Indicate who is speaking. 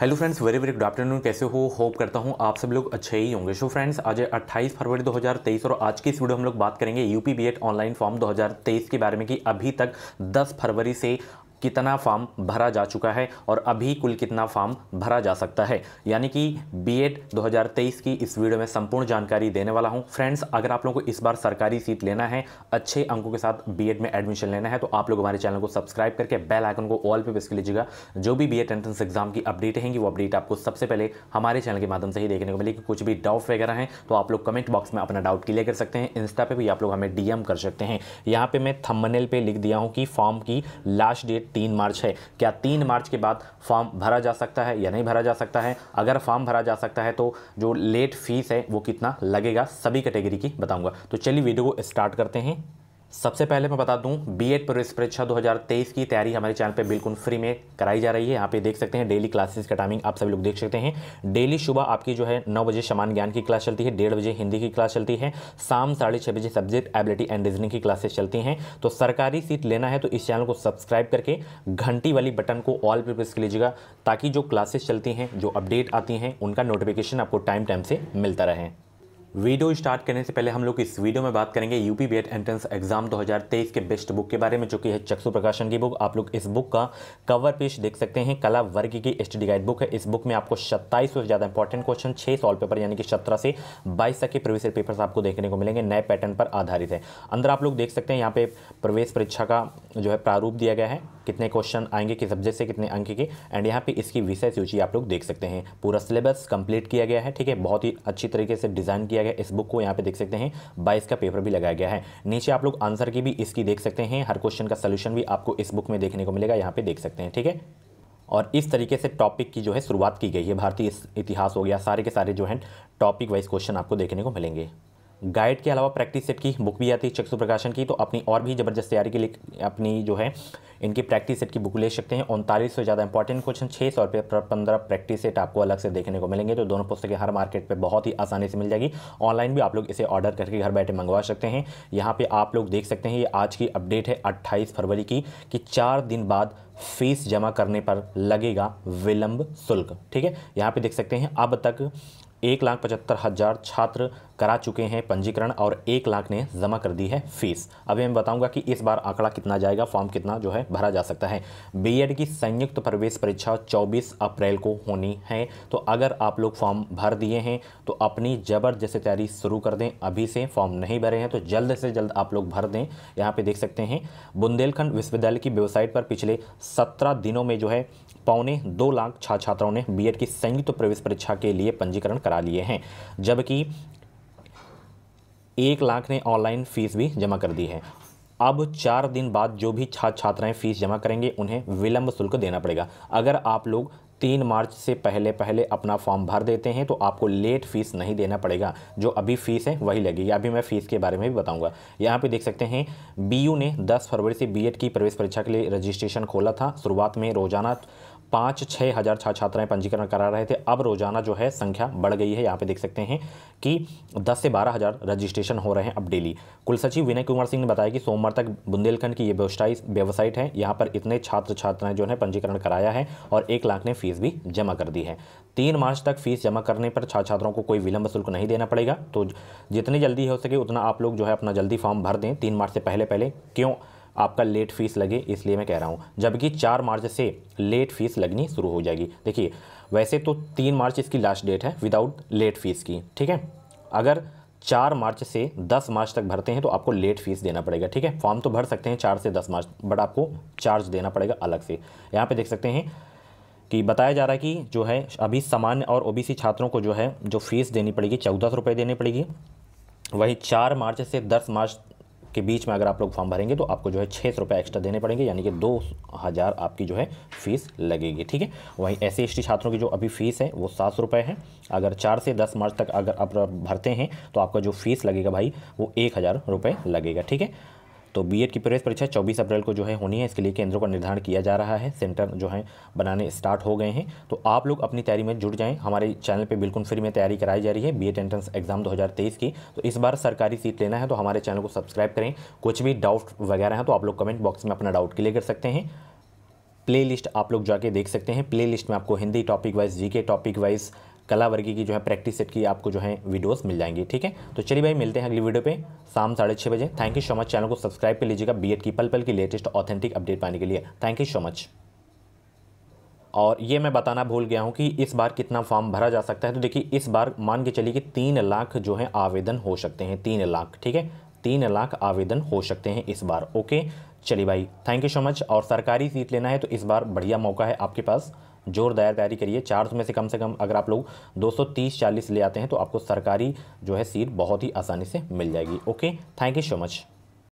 Speaker 1: Hello friends very very good afternoon कैसे हो? Hope करता हूँ आप सब लोग अच्छे ही होंगे। सो फ्रेंड्स आज 28 फरवरी 2023 और आज की इस वीडियो हम लोग बात करेंगे यूपी बी ऑनलाइन फॉर्म 2023 के बारे में कि अभी तक 10 फरवरी से कितना फॉर्म भरा जा चुका है और अभी कुल कितना फॉर्म भरा जा सकता है। यानी कि बीएड 2023 की इस वीडियो में संपूर्ण जानकारी देने वाला हूँ। फ्रेंड्स अगर आप लोगों को इस बार सरकारी सीट लेना है, अच्छे अंकों के साथ बीएड में एडमिशन लेना है तो आप लोग हमारे चैनल को सब्सक्राइब करके बेल आइकन को ऑल पे प्रेस कर लीजिएगा जो भी बी एंट्रेंस एग्ज़ाम की अपडेट रहेंगी, वो अपडेट आपको सबसे पहले हमारे चैनल के माध्यम से ही देखने को मिलेगी। कुछ भी डाउट वगैरह हैं तो आप लोग कमेंट बॉक्स में अपना डाउट क्लियर कर सकते हैं। इंस्टा पे भी आप लोग हमें डीएम कर सकते हैं। यहाँ पे मैं थंबनेल पे लिख दिया हूँ कि फॉर्म की लास्ट डेट तीन मार्च है। क्या तीन मार्च के बाद फॉर्म भरा जा सकता है या नहीं भरा जा सकता है? अगर फॉर्म भरा जा सकता है तो जो लेट फ़ीस है वो कितना लगेगा? सभी कैटेगरी की बताऊँगा। तो चलिए वीडियो को स्टार्ट करते हैं। सबसे पहले मैं बता दूँ बीएड प्रवेश परीक्षा 2023 की तैयारी हमारे चैनल पे बिल्कुल फ्री में कराई जा रही है। यहाँ पे देख सकते हैं डेली क्लासेस का टाइमिंग आप सभी लोग देख सकते हैं। डेली सुबह आपकी जो है नौ बजे समान ज्ञान की क्लास चलती है, डेढ़ बजे हिंदी की क्लास चलती है, शाम साढ़े छः बजे सब्जेक्ट एबिलिटी एंड रीजनिंग की क्लासेस चलती हैं। तो सरकारी सीट लेना है तो इस चैनल को सब्सक्राइब करके घंटी वाली बटन को ऑल पर प्रेस कर लीजिएगा ताकि जो क्लासेस चलती हैं, जो अपडेट आती हैं, उनका नोटिफिकेशन आपको टाइम टाइम से मिलता रहे। वीडियो स्टार्ट करने से पहले हम लोग इस वीडियो में बात करेंगे यूपी बी एंट्रेंस एग्ज़ाम 2023 के बेस्ट बुक के बारे में, जो कि है चक्षु प्रकाशन की बुक आप लोग इस बुक का कवर पेज देख सकते हैं। कला वर्ग की स्टडी गाइड बुक है। इस बुक में आपको सत्ताईस से ज़्यादा इंपॉर्टेंट क्वेश्चन छः सॉल्व पेपर यानी कि सत्रह से बाईस तक के प्रवेश पेपर्स आपको देखने को मिलेंगे, नए पैटर्न पर आधारित है। अंदर आप लोग देख सकते हैं, यहाँ पे प्रवेश परीक्षा का जो है प्रारूप दिया गया है। कितने क्वेश्चन आएँगे, किस सब्जेक्ट से कितने अंक के एंड यहाँ पे इसकी विषय सूची आप लोग देख सकते हैं। पूरा सिलेबस कंप्लीट किया गया है, ठीक है? बहुत ही अच्छी तरीके से डिज़ाइन किया गया इस बुक को यहाँ पे देख सकते हैं। बाईस का पेपर भी लगाया गया है। नीचे आप लोग आंसर की भी इसकी देख सकते हैं। हर क्वेश्चन का सोल्यूशन भी आपको इस बुक में देखने को मिलेगा, यहाँ पे देख सकते हैं, ठीक है? और इस तरीके से टॉपिक की जो है शुरुआत की गई है। भारतीय इतिहास हो गया, सारे के सारे जो है टॉपिक वाइज क्वेश्चन आपको देखने को मिलेंगे। गाइड के अलावा प्रैक्टिस सेट की बुक भी आती है चक्षु प्रकाशन की तो अपनी और भी ज़बरदस्त तैयारी के लिए अपनी जो है, इनकी प्रैक्टिस सेट की बुक ले सकते हैं। उनतालीस से ज़्यादा इंपॉर्टेंट क्वेश्चन छः सौ रुपये पंद्रह प्रैक्टिस सेट आपको अलग से देखने को मिलेंगे तो दोनों पुस्तकें हर मार्केट पर बहुत ही आसानी से मिल जाएगी। ऑनलाइन भी आप लोग इसे ऑर्डर करके घर बैठे मंगवा सकते हैं। यहाँ पर आप लोग देख सकते हैं, ये आज की अपडेट है अट्ठाईस फरवरी की, कि चार दिन बाद फ़ीस जमा करने पर लगेगा विलंब शुल्क, ठीक है? यहाँ पे देख सकते हैं, अब तक एक लाख पचहत्तर हज़ार छात्र करा चुके हैं पंजीकरण और एक लाख ने जमा कर दी है फ़ीस। अभी मैं बताऊँगा कि इस बार आंकड़ा कितना जाएगा, फॉर्म कितना जो है भरा जा सकता है। बीएड की संयुक्त प्रवेश परीक्षा 24 अप्रैल को होनी है। तो अगर आप लोग फॉर्म भर दिए हैं तो अपनी ज़बरदस्त तैयारी शुरू कर दें। अभी से फॉर्म नहीं भरे हैं तो जल्द से जल्द आप लोग भर दें। यहाँ पे देख सकते हैं, बुंदेलखंड विश्वविद्यालय की वेबसाइट पर पिछले सत्रह दिनों में जो है पौने दो लाख छात्र छात्राओं ने बीएड की संयुक्त प्रवेश परीक्षा के लिए पंजीकरण करा लिए हैं, जबकि एक लाख ने ऑनलाइन फ़ीस भी जमा कर दी है। अब चार दिन बाद जो भी छात्र छात्राएँ फ़ीस जमा करेंगे, उन्हें विलंब शुल्क देना पड़ेगा। अगर आप लोग तीन मार्च से पहले पहले अपना फॉर्म भर देते हैं तो आपको लेट फ़ीस नहीं देना पड़ेगा। जो अभी फ़ीस है, वही लगेगी। अभी मैं फ़ीस के बारे में भी बताऊँगा। यहाँ पे देख सकते हैं, बीयू ने 10 फरवरी से बीएड की प्रवेश परीक्षा के लिए रजिस्ट्रेशन खोला था। शुरुआत में रोज़ाना पाँच छः हज़ार छात्र छात्राएँ पंजीकरण करा रहे थे। अब रोज़ाना जो है संख्या बढ़ गई है। यहाँ पे देख सकते हैं कि 10 से बारह हज़ार रजिस्ट्रेशन हो रहे हैं अब डेली। कुल सचिव विनय कुमार सिंह ने बताया कि सोमवार तक बुंदेलखंड की ये वेबसाइट वेबसाइट है। यहाँ पर इतने छात्र छात्राएँ जो है पंजीकरण कराया है और एक लाख ने फ़ीस भी जमा कर दी है। तीन मार्च तक फ़ीस जमा करने पर छात्र छात्राओं को कोई विलंब शुल्क नहीं देना पड़ेगा। तो जितनी जल्दी हो सके उतना आप लोग जो है अपना जल्दी फॉर्म भर दें। तीन मार्च से पहले पहले क्यों आपका लेट फ़ीस लगे, इसलिए मैं कह रहा हूँ। जबकि चार मार्च से लेट फ़ीस लगनी शुरू हो जाएगी। देखिए, वैसे तो तीन मार्च इसकी लास्ट डेट है विदाउट लेट फ़ीस की, ठीक है? अगर चार मार्च से दस मार्च तक भरते हैं तो आपको लेट फ़ीस देना पड़ेगा, ठीक है? फॉर्म तो भर सकते हैं चार से दस मार्च बट आपको चार्ज देना पड़ेगा अलग से। यहाँ पे देख सकते हैं कि बताया जा रहा है कि जो है, अभी सामान्य और ओबीसी छात्रों को जो है, जो फ़ीस देनी पड़ेगी, चौदह सौ रुपये देनी पड़ेगी। वही चार मार्च से दस मार्च के बीच में अगर आप लोग फॉर्म भरेंगे तो आपको जो है छः सौ रुपये एक्स्ट्रा देने पड़ेंगे, यानी कि दो हज़ार आपकी जो है फ़ीस लगेगी, ठीक है? वहीं एस सी छात्रों की जो अभी फ़ीस है, वो सात सौ रुपये है। अगर चार से दस मार्च तक अगर आप भरते हैं तो आपका जो फ़ीस लगेगा भाई, वो एक हज़ार रुपये लगेगा, ठीक है? तो बीएड की प्रवेश परीक्षा 24 अप्रैल को जो है होनी है। इसके लिए केंद्रों का निर्धारण किया जा रहा है। सेंटर जो है, बनाने स्टार्ट हो गए हैं। तो आप लोग अपनी तैयारी में जुड़ जाएँ। हमारे चैनल पे बिल्कुल फ्री में तैयारी कराई जा रही है। बीएड एंट्रेंस एग्ज़ाम 2023 की। तो इस बार सरकारी सीट लेना है तो हमारे चैनल को सब्सक्राइब करें। कुछ भी डाउट वगैरह है तो आप लोग कमेंट बॉक्स में अपना डाउट क्लियर कर सकते हैं। प्ले आप लोग जाके देख सकते हैं। प्ले में आपको हिंदी टॉपिक वाइज जी टॉपिक वाइज कला वर्गी की जो है प्रैक्टिस सेट की आपको जो है वीडियोस मिल जाएँगी, ठीक है? तो चलिए भाई, मिलते हैं अगली वीडियो पे शाम साढ़े छः बजे। Thank you so much channel को सब्सक्राइब कर लीजिएगा बी की पल पल की लेटेस्ट ऑथेंटिक अपडेट पाने के लिए। थैंक यू सो मच और ये मैं बताना भूल गया हूँ कि इस बार कितना फॉर्म भरा जा सकता है। तो देखिए, इस बार मान के चलिए कि तीन लाख जो है आवेदन हो सकते हैं, तीन लाख, ठीक है? तीन लाख आवेदन हो सकते हैं इस बार, ओके? चलिए भाई थैंक यू सो मच और सरकारी सीट लेना है तो इस बार बढ़िया मौका है आपके पास। जोरदार तैयारी करिए। चार सौ में से कम से कम अगर आप लोग 230-40 ले आते हैं तो आपको सरकारी जो है सीट बहुत ही आसानी से मिल जाएगी। Okay, thank you so much.